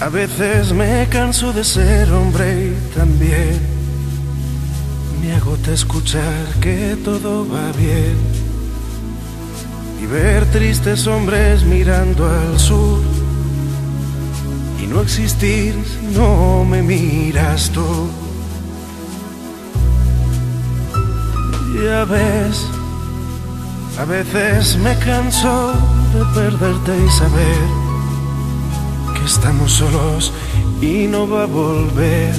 a veces me canso de ser hombre y también me agota escuchar que todo va bien y ver tristes hombres mirando al sur y no existir si no me miras tú. Ya ves, a veces me canso de perderte y saber estamos solos y no va a volver.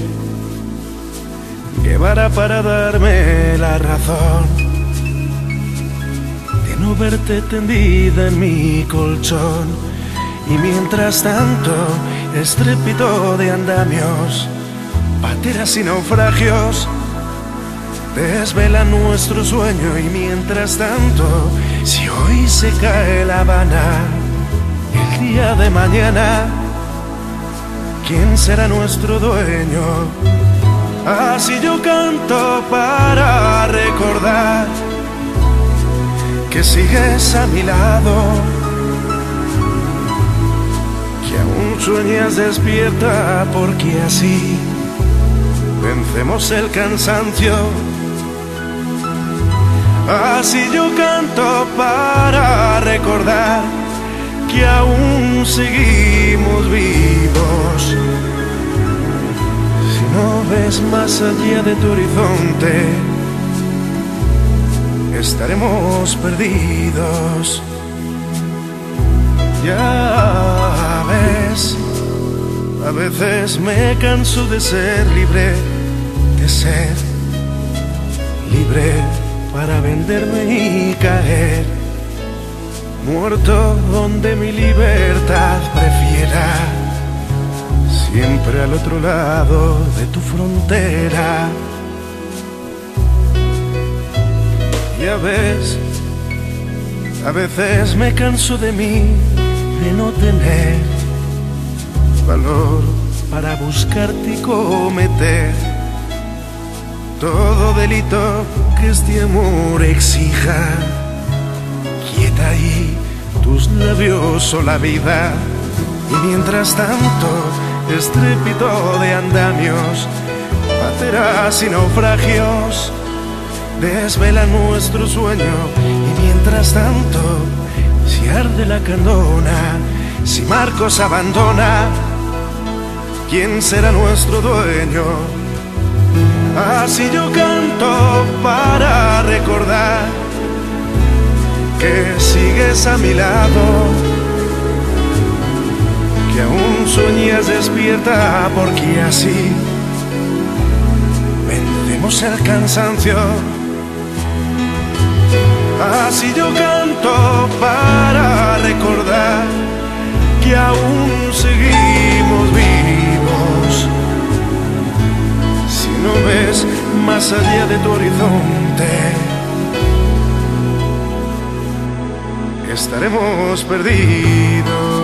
Llevará para darme la razón de no verte tendida en mi colchón. Y mientras tanto, estrépito de andamios, pateras y naufragios desvela nuestro sueño. Y mientras tanto, si hoy se cae la Habana, el día de mañana, ¿quién será nuestro dueño? Así yo canto para recordar que sigues a mi lado, que aún sueñas despierta porque así vencemos el cansancio. Así yo canto para recordar que aún seguimos vivos. No ves más allá de tu horizonte, estaremos perdidos. Ya ves, a veces me canso de ser libre, de ser libre para venderme y caer. Muerto donde mi libertad prefiera, al otro lado de tu frontera. Ya ves, a veces me canso de mí, de no tener valor para buscarte y cometer todo delito que este amor exija. Quieta ahí tus labios o la vida. Y mientras tanto, estrépito de andamios, pateras y naufragios desvela nuestro sueño. Y mientras tanto, si arde la candona, si Marcos abandona, ¿quién será nuestro dueño? Así yo canto para recordar que sigues a mi lado, sueñas despierta porque así vencemos el cansancio. Así yo canto para recordar que aún seguimos vivos no ves más allá de tu horizonte, estaremos perdidos.